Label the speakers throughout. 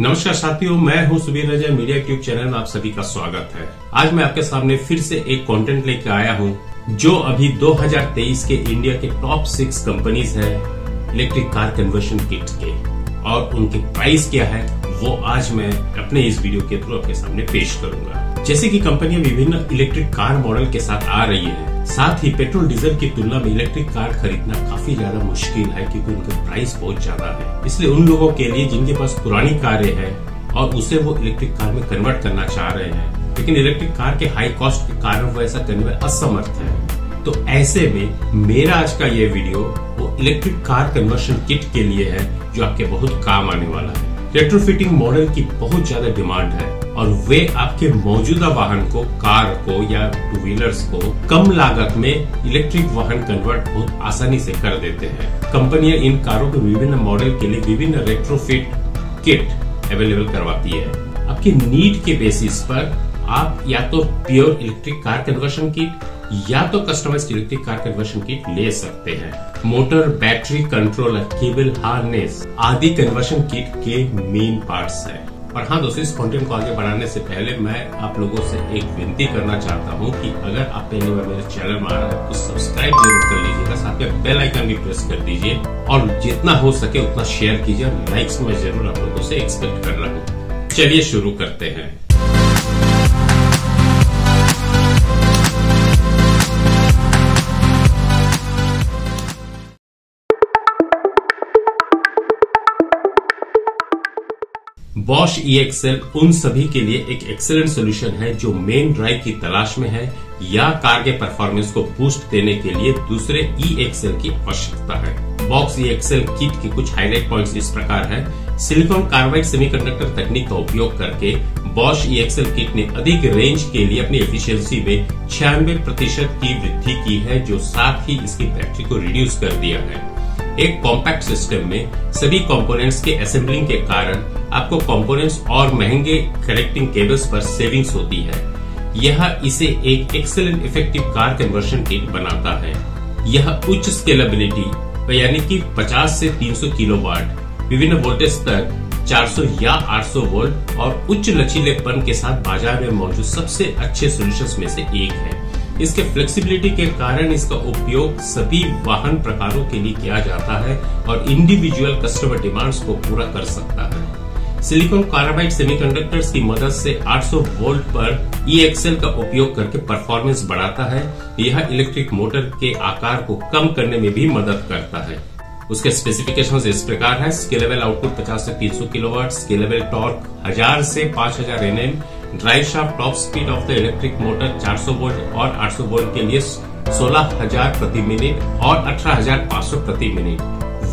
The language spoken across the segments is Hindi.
Speaker 1: नमस्कार साथियों, मैं हूँ Subir Ajay media tube channel में आप सभी का स्वागत है। आज मैं आपके सामने फिर से एक कंटेंट लेकर आया हूँ, जो अभी 2023 के इंडिया के टॉप सिक्स कंपनीज़ हैं इलेक्ट्रिक कार कन्वर्शन किट के, और उनके प्राइस क्या है वो आज मैं अपने इस वीडियो के थ्रू आपके सामने पेश करूँगा। जैसे कि कंपनियाँ विभिन्न इलेक्ट्रिक कार मॉडल के साथ आ रही है, साथ ही पेट्रोल डीजल की तुलना में इलेक्ट्रिक कार खरीदना काफ़ी ज़्यादा मुश्किल है क्योंकि उनका प्राइस बहुत ज़्यादा है। इसलिए उन लोगों के लिए जिनके पास पुरानी कारें हैं और उसे वो इलेक्ट्रिक कार में कन्वर्ट करना चाह रहे हैं, लेकिन इलेक्ट्रिक कार के हाई कॉस्ट के कारण वो ऐसा करने में असमर्थ है। तो ऐसे में मेरा आज का ये वीडियो वो इलेक्ट्रिक कार कन्वर्शन किट के लिए है जो आपके बहुत काम आने वाला है। रेट्रोफिटिंग मॉडल की बहुत ज़्यादा डिमांड है और वे आपके मौजूदा वाहन को, कार को या टू व्हीलर्स को कम लागत में इलेक्ट्रिक वाहन कन्वर्ट बहुत आसानी से कर देते हैं। कंपनियाँ इन कारों के विभिन्न मॉडल के लिए विभिन्न रेट्रोफिट किट अवेलेबल करवाती है। आपकी नीड के बेसिस पर आप या तो pure electric car conversion kit या तो customised electric car conversion kit ले सकते हैं। Motor battery controller cable harness आदि कन्वर्शन किट के मेन पार्ट्स हैं। और हाँ दोस्तों, इस कंटेंट को आगे बढ़ाने से पहले मैं आप लोगों से एक विनती करना चाहता हूँ कि अगर आप पहली बार मेरे चैनल में आ रहे हैं तो सब्सक्राइब ज़रूर कर लीजिएगा साथ में बेल आइकन भी प्रेस कर दीजिए और जितना हो सके उतना शेयर कीजिए और लाइक्स में ज़रूर आप लोगों से एक्सपेक्ट कर रहा हूँ। चलिए शुरू करते हैं। बॉश ई एक्सएल उन सभी के लिए एक एक्सेलेंट सोल्यूशन है जो मेन ड्राइव की तलाश में है या कार के परफॉर्मेंस को बूस्ट देने के लिए दूसरे ई एक्सएल की आवश्यकता है। बॉक्स ई एक्सएल किट के कुछ हाईलाइट पॉइंट्स इस प्रकार है। सिलिकॉन कार्बाइड सेमीकंडक्टर तकनीक का उपयोग करके बॉश ई एक्सएल किट ने अधिक रेंज के लिए अपनी एफिशिएंसी में छियानवे प्रतिशत की वृद्धि की है, जो साथ ही इसकी बैटरी को रिड्यूस कर दिया है। एक कॉम्पैक्ट सिस्टम में सभी कंपोनेंट्स के असेंबलिंग के कारण आपको कंपोनेंट्स और महँगे कनेक्टिंग केबल्स पर सेविंग्स होती है। यह इसे एक excellent effective car conversion kit बनाता है। यह उच्च स्केलेबिलिटी यानी कि 50 से 300 किलोवाट विभिन्न वोल्टेज स्तर 400 या 800 वोल्ट और उच्च लचीलेपन के साथ बाज़ार में मौजूद सबसे अच्छे सोल्यूशंस में से एक है। इसके फ्लेक्सिबिलिटी के कारण इसका उपयोग सभी वाहन प्रकारों के लिए किया जाता है और इंडिविजुअल कस्टमर डिमांड्स को पूरा कर सकता है। सिलिकॉन कार्बाइड सेमीकंडक्टर्स की मदद से 800 वोल्ट पर ई एक्सएल का उपयोग करके परफॉर्मेंस बढ़ाता है। यह इलेक्ट्रिक मोटर के आकार को कम करने में भी मदद करता है। उसके स्पेसिफिकेशंस इस प्रकार है। स्केलेबल आउटपुट 50 से 300 किलोवाट स्केलेबल टॉर्क 1000 से 5000 NM drive shaft top speed of the electric motor 400 volt और 800 वोल्ट के लिए 16,000 प्रति मिनट और 18,500 प्रति minute.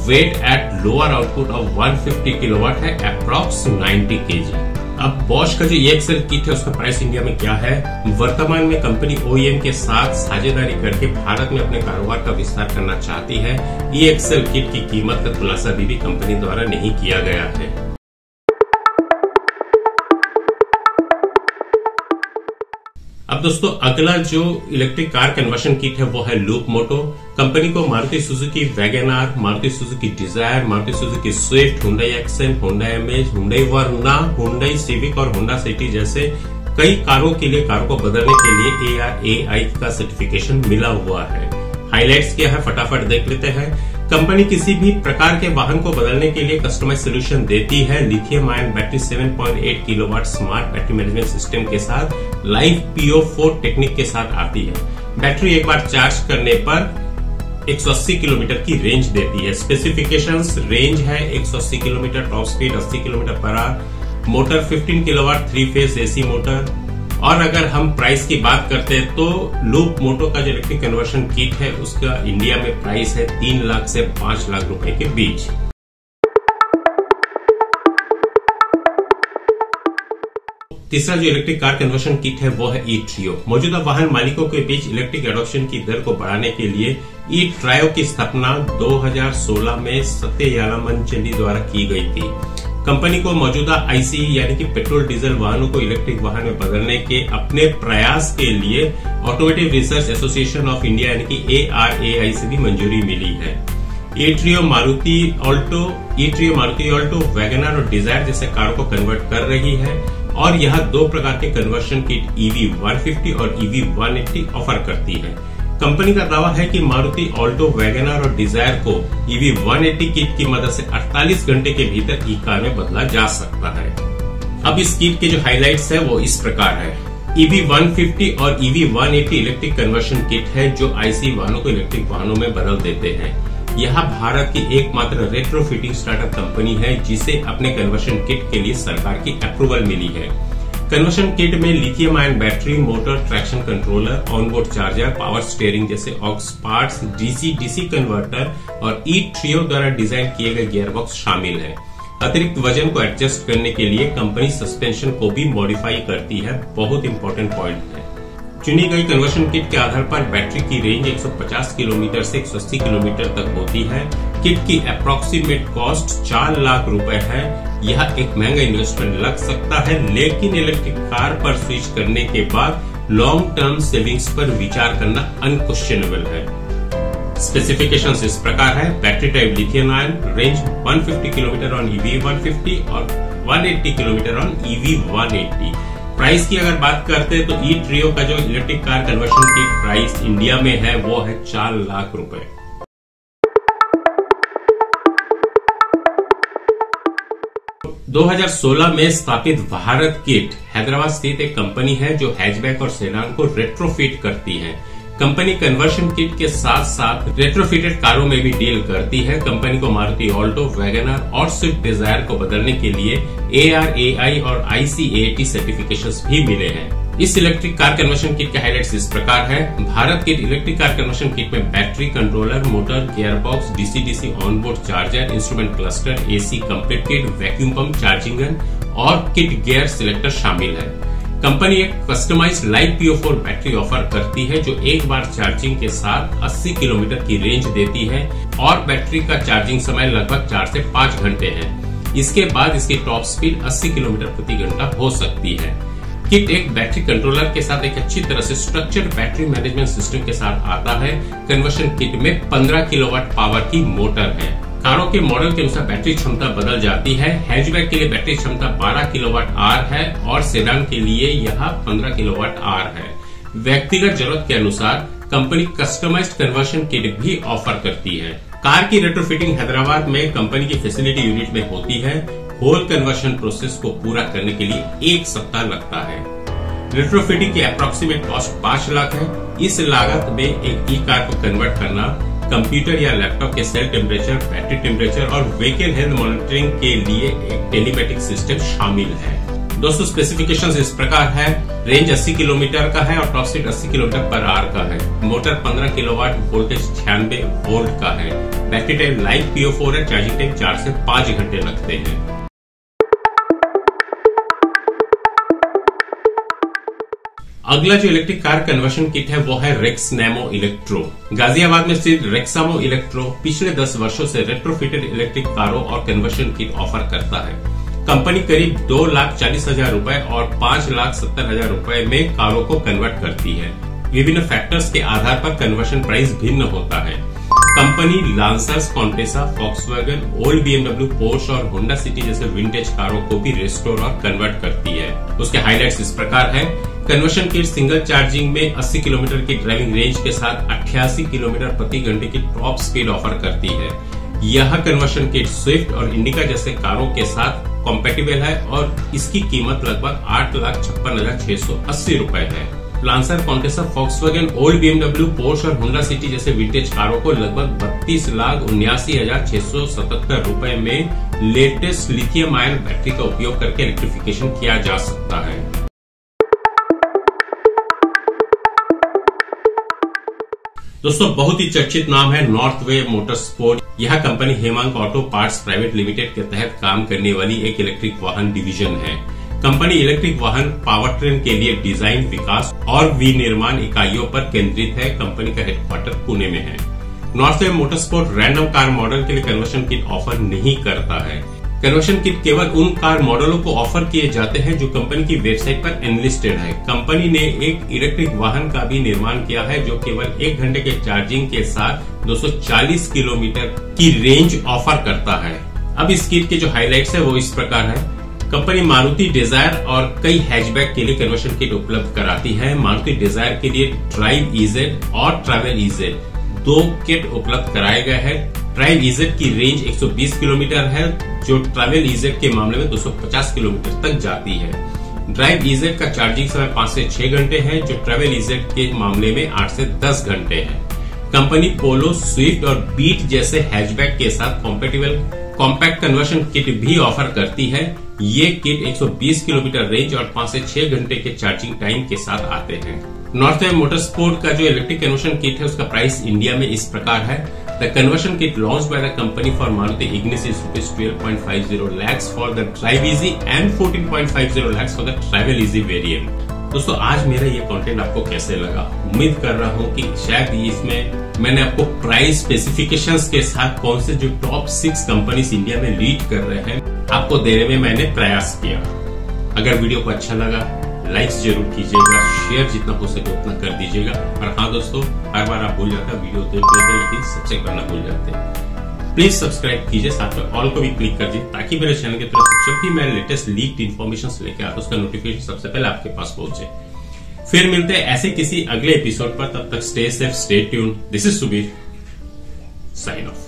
Speaker 1: Weight at lower output of 150 kilowatt है अप्रॉक्स 90 केजी अब बॉश का जो एक्सएल किट है उसका प्राइस इंडिया में क्या है? वर्तमान में कंपनी ओईएम के साथ साझेदारी करके भारत में अपने कारोबार का विस्तार करना चाहती है। ई एक्सएल किट की कीमत का खुलासा अभी भी कंपनी द्वारा नहीं किया गया है। अब दोस्तों, अगला जो इलेक्ट्रिक कार कन्वर्शन किट है, वो है लूप मोटो कंपनी को Maruti Suzuki wagon R Maruti Suzuki Dzire Maruti Suzuki Swift Hyundai Xcent Hyundai Amaze Hyundai Verna Hyundai Civic और हुंडा सिटी जैसे कई कारों के लिए, कारों को बदलने के लिए ए आई का सर्टिफिकेशन मिला हुआ है। हाईलाइट्स क्या है? फटाफट देख लेते हैं। कंपनी किसी भी प्रकार के वाहन को बदलने के लिए कस्टमाइज सोल्यूशन देती है। Lithium ion battery 7.8 kilowatt smart battery management system के साथ लाइव पीओ फोर टेक्निक के साथ आती है। बैटरी एक बार चार्ज करने पर 180 किलोमीटर की रेंज देती है। स्पेसिफिकेशंस रेंज है 180 किलोमीटर टॉप स्पीड 80 किलोमीटर पर hour motor 15 kilowatt three phase AC motor और अगर हम प्राइस की बात करते हैं तो लूप मोटो का जो इलेक्ट्रिक कन्वर्शन किट है, उसका इंडिया में प्राइस है तीन लाख से पाँच लाख रुपए के बीच। तीसरा जो इलेक्ट्रिक कार कन्वर्शन किट है, वो है ई ट्रियो मौजूदा वाहन मालिकों के बीच इलेक्ट्रिक एडोप्शन की दर को बढ़ाने के लिए ई ट्रायो की स्थापना 2016 में सत्य द्वारा की गई थी। कंपनी को मौजूदा आईसी यानी कि पेट्रोल, डीजल वाहनों को इलेक्ट्रिक वाहन में बदलने के अपने प्रयास के लिए automotive research association of India यानी कि ए आर ए आई से भी मंजूरी मिली है। E Trio Maruti Alto E Trio Maruti Alto Wagon R और डिज़ायर जैसे कारों को कन्वर्ट कर रही है और यह दो प्रकार के कन्वर्शन किट ईवी 150 और ईवी 180 ऑफ़र करती है। कंपनी का दावा है कि मारुति ऑल्टो वैगनर और डिज़ायर को ईवी 180 किट की मदद से 48 घंटे के भीतर ई कार में बदला जा सकता है। अब इस किट के जो हाइलाइट्स है, वो इस प्रकार है। ईवी 150 और ईवी 180 इलेक्ट्रिक कन्वर्शन किट है, जो आईसी वाहनों को इलेक्ट्रिक वाहनों में बदल देते हैं। यह भारत की एकमात्र रेट्रोफिटिंग स्टार्टअप कंपनी है, जिसे अपने कन्वर्शन किट के लिए सरकार की अप्रूवल मिली है। कन्वर्शन किट में lithium ion battery, motor traction controller, onboard charger, power steering जैसे aux parts, DC DC converter और ई ट्रियो द्वारा डिज़ाइन किए गए गियरबॉक्स शामिल है। अतिरिक्त वज़न को एडजस्ट करने के लिए कंपनी सस्पेंशन को भी मॉडिफाई करती है। बहुत इंपॉर्टेंट पॉइंट है। चुनी गई कन्वर्शन किट के आधार पर बैटरी की रेंज 150 किलोमीटर से 180 किलोमीटर तक होती है। किट की अप्रोक्सीमेट कॉस्ट 4 लाख रुपए है। यह एक महँगा इन्वेस्टमेंट लग सकता है, लेकिन इलेक्ट्रिक कार पर स्विच करने के बाद लॉन्ग टर्म सेविंग्स पर विचार करना अनक्वेश्चनेबल है। स्पेसिफिकेशंस इस प्रकार है। Battery type lithium ion range 150 kilometre on EV 150 और 180 किलोमीटर ऑन ईवी 180 प्राइस की अगर बात करते हैं तो ई ट्रियो का जो इलेक्ट्रिक कार कन्वर्शन की प्राइस इंडिया में है, वो है चार लाख रुपए। दो हज़ार सोलह में स्थापित भारत किट, हैदराबाद स्थित एक कंपनी है जो हैचबैक और सेनान को रेट्रोफिट करती है। कंपनी कन्वर्शन किट के साथ साथ रेट्रोफिटेड कारों में भी डील करती है। कंपनी को मारुति ऑल्टो, वैगनर और स्विफ्ट डिज़ायर को बदलने के लिए ए आर ए आई और आईसीएटी सर्टिफिकेशन भी मिले हैं। इस इलेक्ट्रिक कार कन्वर्शन किट के हाईलाइट्स इस प्रकार है। Bharat kit electric car conversion kit में battery controller motor gear box DC DC onboard charger instrument cluster AC complete kit vacuum pump charging gun और किट गियर सिलेक्टर शामिल है। कंपनी एक customize light P O four battery offer करती है, जो एक बार चार्जिंग के साथ 80 किलोमीटर की रेंज देती है और बैटरी का चार्जिंग समय लगभग चार से पाँच घंटे है। इसके बाद इसकी टॉप स्पीड 80 किलोमीटर प्रति घंटा हो सकती है। किट एक बैटरी कंट्रोलर के साथ एक अच्छी तरह से स्ट्रक्चर्ड बैटरी मैनेजमेंट सिस्टम के साथ आता है। कन्वर्शन किट में 15 किलोवाट पावर की मोटर है। कारों के मॉडल के अनुसार बैटरी क्षमता बदल जाती है। हैचबैक के लिए बैटरी क्षमता 12 किलोवाट आर है और सेडान के लिए यह 15 किलोवाट आर है। व्यक्तिगत ज़रूरत के अनुसार कंपनी कस्टमाइज्ड कन्वर्शन किट भी ऑफ़र करती है। कार की रेट्रोफिटिंग हैदराबाद में कंपनी की फैसिलिटी यूनिट में होती है। होल कन्वर्शन प्रोसेस को पूरा करने के लिए एक सप्ताह लगता है। रेट्रोफिटिंग की अप्रोक्सीमेट कॉस्ट पाँच लाख है। इस लागत में एक ई कार को कन्वर्ट करना कंप्यूटर या लैपटॉप के सेल टेम्परेचर, बैटरी टेम्परेचर और व्हीकल हेल्थ मॉनिटरिंग के लिए एक टेलीमेटिक सिस्टम शामिल है। दोस्तों स्पेसिफिकेशन इस प्रकार है। रेंज 80 किलोमीटर का है और टॉप स्पीड 80 किलोमीटर पर आर का है। मोटर 15 किलोवाट वोल्टेज छियानवे वोल्ट का है। Battery time live P O four है। चार्जिंग टाइम चार से पाँच घंटे लगते हैं। अगला जो इलेक्ट्रिक कार कन्वर्शन किट है, वो है रेक्स नैमो इलेक्ट्रो गाजियाबाद में स्थित रेक्सामो इलेक्ट्रो पिछले 10 वर्षों से रेट्रोफिटेड इलेक्ट्रिक कारों और कन्वर्शन किट ऑफ़र करता है। कंपनी करीब दो लाख चालीस हज़ार रूपए और पाँच लाख सत्तर हज़ार रूपए में कारों को कन्वर्ट करती है। विभिन्न फैक्टर्स के आधार पर कन्वर्शन प्राइस भिन्न होता है। Company Lancers Contessa Volkswagen old BMW Porsche और होंडा सिटी जैसे विंटेज कारों को भी रेस्टोर और कन्वर्ट करती है। उसके हाईलाइट्स इस प्रकार है। कन्वर्शन किट सिंगल चार्जिंग में 80 किलोमीटर की ड्राइविंग रेंज के साथ 88 किलोमीटर प्रति घंटे की टॉप स्पीड ऑफ़र करती है। यह कन्वर्शन किट स्विफ्ट और इंडिका जैसे कारों के साथ कॉम्पेटिबल है और इसकी कीमत लगभग आठ लाख छप्पन हज़ार छह सौ अस्सी रूपए है। Lancer Contessa Volkswagen old BMW Porsche और होंडा सिटी जैसे विंटेज कारों को लगभग बत्तीस लाख उन्यासी हज़ार छह सौ सतहत्तर रूपए में लेटेस्ट लिथियम आयन बैटरी का उपयोग करके इलेक्ट्रिफिकेशन किया जा सकता है। दोस्तों, बहुत ही चर्चित नाम है नॉर्थ वे मोटर स्पोर्ट यह company Hemang auto parts private limited के तहत काम करने वाली एक इलेक्ट्रिक वाहन डिवीज़न है। कंपनी इलेक्ट्रिक वाहन पावर ट्रेन के लिए डिज़ाइन, विकास और विनिर्माण इकाइयों पर केंद्रित है। कंपनी का हेडक्वार्टर पुणे में है। North Way Motor Sport random car model के लिए कन्वर्शन किट ऑफ़र नहीं करता है। कन्वर्शन किट केवल उन कार मॉडलों को ऑफ़र किए जाते हैं जो कंपनी की वेबसाइट पर एनलिस्टेड है। कंपनी ने एक इलेक्ट्रिक वाहन का भी निर्माण किया है जो केवल एक घंटे के चार्जिंग के साथ 240 किलोमीटर की रेंज ऑफ़र करता है। अब इस किट के जो हाईलाइट्स है वो इस प्रकार है। कंपनी मारुति डिज़ायर और कई हैचबैक के लिए कन्वर्शन किट उपलब्ध कराती है। मारुति डिज़ायर के लिए ड्राइव इजेड और ट्रेवल इजेड दो किट उपलब्ध कराए गए हैं। ड्राइव इजेड की रेंज 120 किलोमीटर है, जो ट्रैवल इजेड के मामले में 250 किलोमीटर तक जाती है। ड्राइव इजेड का चार्जिंग समय पाँच से छह घंटे है, जो ट्रैवल इजेड के मामले में आठ से दस घंटे है। कंपनी पोलो, स्विफ्ट और बीट जैसे हैचबैक के साथ कॉम्पेटेबल कॉम्पैक्ट कन्वर्शन किट भी ऑफ़र करती है। ये किट 120 किलोमीटर रेंज और पाँच से छह घंटे के चार्जिंग टाइम के साथ आते हैं। नॉर्थ मोटर स्पोर्ट का जो इलेक्ट्रिक कन्वर्शन किट है, उसका प्राइस इंडिया में इस प्रकार है। The conversion kit launched by the company for Maruti Ignis is rupees 12.50 lakhs for the Drive Easy and 14.50 lakhs for the Travel Easy variant. दोस्तों आज मेरा ये कंटेंट आपको कैसे लगा उम्मीद कर रहा हूँ कि शायद इसमें मैंने आपको प्राइस स्पेसिफिकेशंस के साथ कौन से जो टॉप सिक्स कंपनीज़ इंडिया में लीड कर रहे हैं आपको देने में मैंने प्रयास किया अगर वीडियो को अच्छा लगा लाइक्स ज़रूर कीजिएगा शेयर जितना हो सके उतना कर दीजिएगा। और हाँ दोस्तों, हर बार आप भूल जाते हैं, वीडियो देख लेते हैं, लेकिन सब्सक्राइब करना भूल जाते हैं। प्लीज़ सब्सक्राइब कीजिए, साथ में ऑल को भी क्लिक कर दीजिए, ताकि मेरे चैनल की तरफ़ जब भी मैं लेटेस्ट लीक इन्फॉर्मेशन लेके आता उसका नोटिफिकेशन सबसे पहले आपके पास पहुँचे। फिर मिलते हैं ऐसे किसी अगले एपिसोड पर, तब तक stay safe stay tune this is Subir sign off